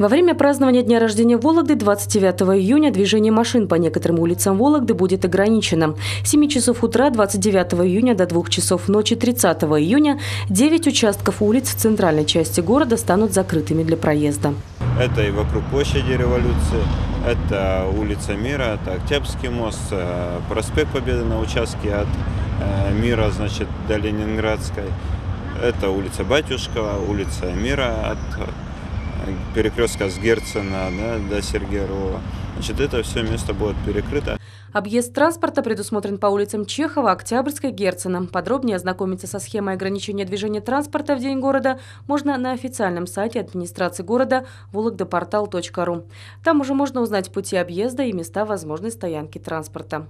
Во время празднования дня рождения Вологды 29 июня движение машин по некоторым улицам Вологды будет ограничено. С 7 часов утра 29 июня до 2 часов ночи 30 июня 9 участков улиц в центральной части города станут закрытыми для проезда. Это и вокруг площади революции, это улица Мира, это Октябрьский мост, э, проспект Победы на участке от э, Мира, значит, до Ленинградской. Это улица Батюшкова, улица Мира от перекрестка с Герцена да, до Сергея Орлова. Значит, это все место будет перекрыто. Объезд транспорта предусмотрен по улицам Чехова, Октябрьской, Герцена. Подробнее ознакомиться со схемой ограничения движения транспорта в день города можно на официальном сайте администрации города вологдапортал.ру. Там уже можно узнать пути объезда и места возможной стоянки транспорта.